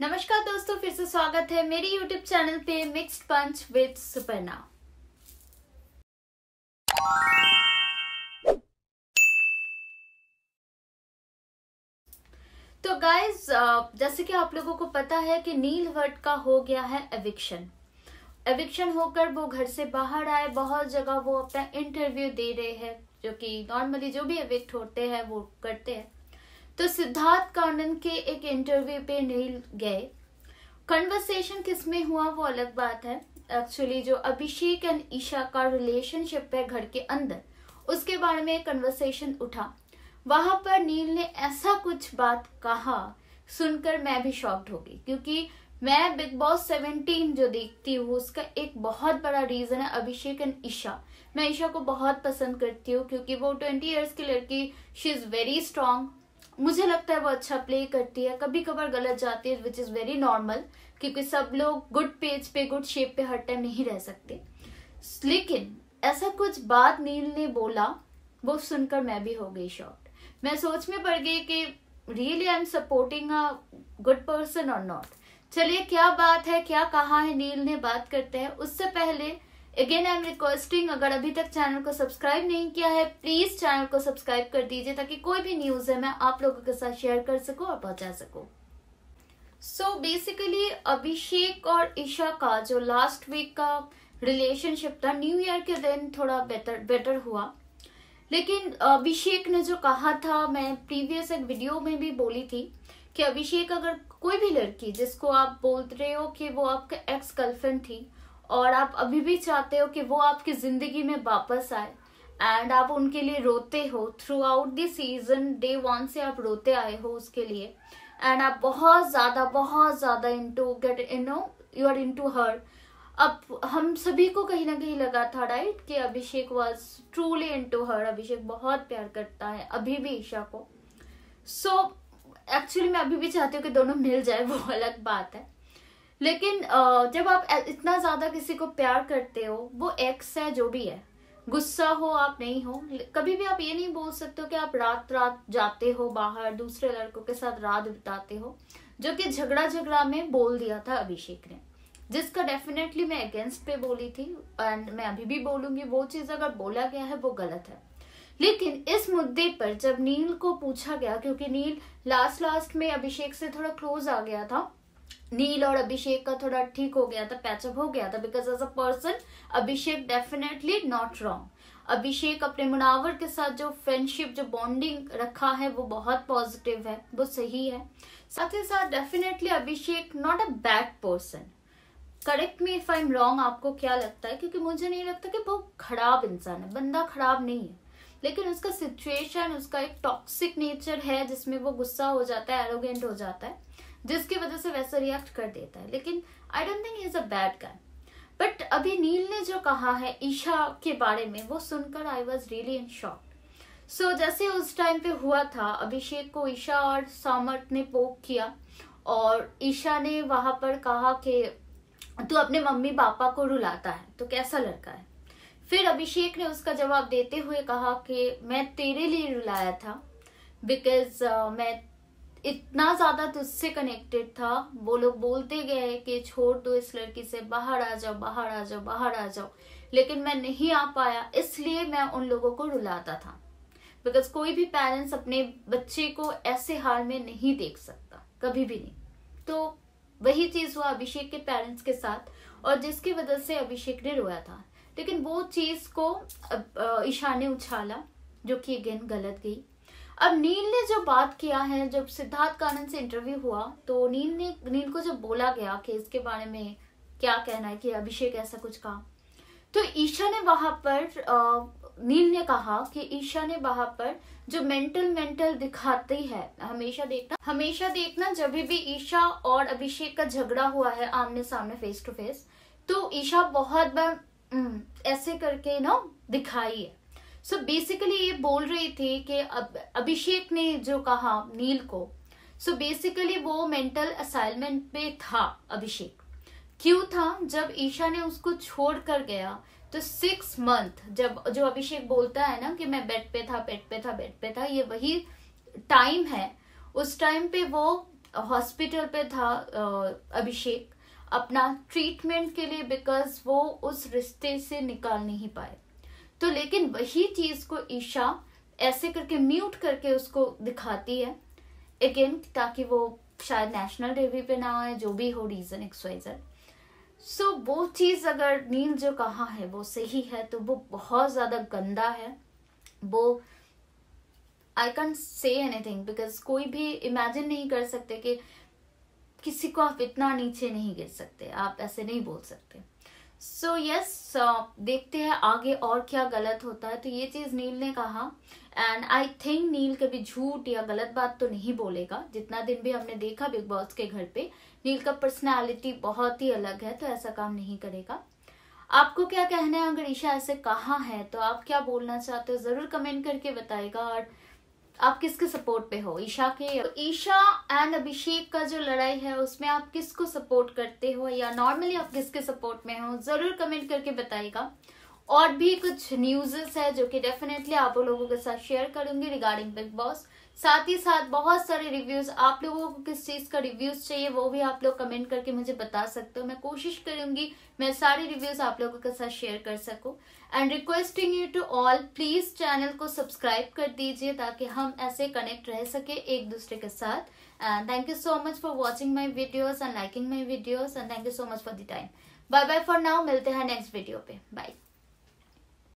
नमस्कार दोस्तों, फिर से स्वागत है मेरे YouTube चैनल पे मिक्स्ड पंच विद सुपर्णा तो गाइज़ जैसे कि आप लोगों को पता है कि नील भट्ट का हो गया है एविक्शन एविक्शन होकर वो घर से बाहर आए, बहुत जगह वो अपना इंटरव्यू दे रहे हैं, जो कि नॉर्मली जो भी एविक्ट होते हैं, वो करते हैं। तो सिद्धार्थ कानन के एक इंटरव्यू पे नील गए। कन्वर्सेशन किसमें हुआ वो अलग बात है। एक्चुअली जो अभिषेक एंड ईशा का रिलेशनशिप है घर के अंदर, उसके बारे में कन्वर्सेशन उठा। वहाँ पर नील ने ऐसा कुछ बात कहा, सुनकर मैं भी शॉक्ड हो गई, क्योंकि मैं बिग बॉस 17 जो देखती हूँ, उसका एक बहुत बड़ा रीजन है अभिषेक एंड ईशा। मैं ईशा को बहुत पसंद करती हूँ, क्योंकि वो 20 इयर्स की लड़की शी इज़ वेरी स्ट्रांग मुझे लगता है वो अच्छा प्ले करती है। कभी कभार गलत जाती है विच इज़ वेरी नॉर्मल क्योंकि सब लोग गुड पेज पे गुड शेप पे हर टाइम नहीं रह सकते। लेकिन ऐसा कुछ बात नील ने बोला, वो सुनकर मैं भी हो गई शॉक्ड मैं सोच में पड़ गई कि really I am supporting a good person और नॉट चलिए, क्या बात है, क्या कहा है नील ने बात करते हैं? उससे पहले अगेन आई एम रिक्वेस्टिंग अगर अभी तक चैनल को सब्सक्राइब नहीं किया है प्लीज़ चैनल को सब्सक्राइब कर दीजिए ताकि कोई भी न्यूज़ है, मैं आप लोगों के साथ शेयर कर सकूँ और पहुँचा सकूँ। सो बेसिकली अभिषेक और ईशा का जो लास्ट वीक का रिलेशनशिप था न्यू ईयर के दिन थोड़ा बेटर बेटर हुआ। लेकिन, अभिषेक ने जो कहा था, मैं प्रीवियस एक वीडियो में भी बोली थी कि अभिषेक अगर कोई भी लड़की जिसको आप बोल रहे हो कि वो आपका एक्स गर्लफ्रेंड थी और आप अभी भी चाहते हो कि वो आपकी ज़िंदगी में वापस आए। एंड आप उनके लिए रोते हो। Throughout the season day one से आप रोते आए हो उसके लिए। एंड आप बहुत ज़्यादा बहुत ज़्यादा into get in no you are to her अब हम सभी को कहीं ना कहीं लगा था राइट कि Abhishek was truly to her Abhishek बहुत प्यार करता है अभी भी ईशा को। सो so, एक्चुअली मैं अभी भी चाहती हूँ कि दोनों मिल जाए वो अलग बात है। लेकिन जब आप इतना ज़्यादा किसी को प्यार करते हो, वो एक्स है, जो भी है। गुस्सा हो आप नहीं हो। कभी भी आप ये नहीं बोल सकते हो कि आप रात रात जाते हो बाहर, दूसरे लड़कों के साथ रात बिताते हो, जो कि झगड़ा झगड़ा में बोल दिया था अभिषेक ने। जिसका डेफिनेटली मैं अगेंस्ट पे बोली थी एंड मैं अभी भी बोलूँगी, वो चीज़ अगर बोला गया है, वो गलत है। लेकिन इस मुद्दे पर जब नील को पूछा गया, क्योंकि नील लास्ट लास्ट में अभिषेक से थोड़ा क्लोज आ गया था नील और अभिषेक का थोड़ा ठीक हो गया था पैचअप हो गया था because as a person Abhishek definitely not wrong Abhishek अपने मुनावर के साथ जो फ्रेंडशिप जो बॉन्डिंग रखा है, वो बहुत पॉजिटिव है, वो सही है. साथ ही साथ definitely Abhishek not a bad person correct me if I am wrong आपको क्या लगता है? क्योंकि मुझे नहीं लगता कि वो खराब इंसान है, बंदा खराब नहीं है. लेकिन उसका सिचुएशन उसका एक टॉक्सिक नेचर है, जिसमें वो गुस्सा हो जाता है एरोगेंट हो जाता है. जिसकी वजह से वैसा रिएक्ट कर देता है। लेकिन I don't think is a bad guy but अभी नील ने जो कहा है ईशा के बारे में वो सुनकर I was really in shock so जैसे उस टाइम पे हुआ था अभिषेक को ईशा और सामर्थ ने पोक किया और ईशा ने वहाँ पर कहा कि तू अपने मम्मी पापा को रुलाता है तो कैसा लड़का है? फिर अभिषेक ने उसका जवाब देते हुए कहा कि मैं तेरे लिए रुलाया था बिकॉज़ uh, मैं इतना ज़्यादा तुझसे कनेक्टेड था। वो लोग बोलते गए कि छोड़ दो इस लड़की से, बाहर आ जाओ, बाहर आ जाओ, बाहर आ जाओ। लेकिन मैं नहीं आ पाया, इसलिए मैं उन लोगों को रुलाता था। बिकॉज़ कोई भी पेरेंट्स अपने बच्चे को ऐसे हाल में नहीं देख सकता, कभी भी नहीं। तो वही चीज़ हुआ अभिषेक के पेरेंट्स के साथ, और जिसकी वजह से अभिषेक ने रोया था। लेकिन वो चीज़ को ईशा ने उछाला, जो कि अगेन गलत गई। अब नील ने जो बात किया है जब सिद्धार्थ कानन से इंटरव्यू हुआ तो नील ने नील को जब बोला गया कि इसके बारे में क्या कहना है कि अभिषेक ऐसा कुछ कहा तो ईशा ने वहाँ पर नील ने कहा कि ईशा ने वहाँ पर जो मेंटल मेंटल दिखाती है हमेशा देखना हमेशा देखना जब भी ईशा और अभिषेक का झगड़ा हुआ है आमने सामने फेस टू फेस तो ईशा बहुत बार हम्म, ऐसे करके ना दिखाई है। सो so बेसिकली ये बोल रही थी कि अब, अभिषेक ने जो कहा नील को सो so बेसिकली वो मेंटल असाइनमेंट पे था अभिषेक। क्यों था? जब ईशा ने उसको छोड़ कर गया तो सिक्स मंथ जब जो अभिषेक बोलता है ना कि मैं बेड पे था बेड पे था बेड पे था, ये वही टाइम है। उस टाइम पे वो हॉस्पिटल पे था अभिषेक। अपना ट्रीटमेंट के लिए बिकॉज़ वो उस रिश्ते से निकाल नहीं पाए। तो लेकिन वही चीज़ को ईशा ऐसे करके म्यूट करके उसको दिखाती है अगेन ताकि वो शायद नेशनल टीवी पे ना आए, जो भी हो रीजन एक्सवाइजर सो वो चीज़ अगर नील जो कहा है, वो सही है तो वो बहुत ज़्यादा गंदा है। वो I can say anything because कोई भी इमेजिन नहीं कर सकते कि किसी को आप इतना नीचे नहीं गिर सकते, आप ऐसे नहीं बोल सकते। सो so, यस yes, देखते हैं आगे और क्या गलत होता है। तो ये चीज़ नील ने कहा एंड आई थिंक नील कभी झूठ या गलत बात तो नहीं बोलेगा। जितना दिन भी हमने देखा बिग बॉस के घर पे नील का पर्सनैलिटी बहुत ही अलग है तो ऐसा काम नहीं करेगा। आपको क्या कहना है? अगर ईशा ऐसे कहा है तो आप क्या बोलना चाहते हो? ज़रूर कमेंट करके बताएगा और आप किसके सपोर्ट पे हो? ईशा के? ईशा एंड अभिषेक का जो लड़ाई है, उसमें आप किसको सपोर्ट करते हो? या नॉर्मली आप किसके सपोर्ट में हो? ज़रूर कमेंट करके बताएगा और भी कुछ न्यूजेस है जो कि डेफिनेटली आप लोगों के साथ शेयर करूँगी रिगार्डिंग बिग बॉस साथ ही साथ बहुत सारे रिव्यूज़ आप लोगों को किस चीज़ का रिव्यूज़ चाहिए, वो भी आप लोग कमेंट करके मुझे बता सकते हो। मैं कोशिश करूँगी मैं सारे रिव्यूज़ आप लोगों के साथ शेयर कर सकूँ। And requesting you to all please channel को सब्सक्राइब कर दीजिए ताकि हम ऐसे कनेक्ट रह सके एक दूसरे के साथ। And thank you so much for watching my videos and liking my videos and thank you so much for the time bye bye for now मिलते हैं नेक्स्ट वीडियो पे। बाय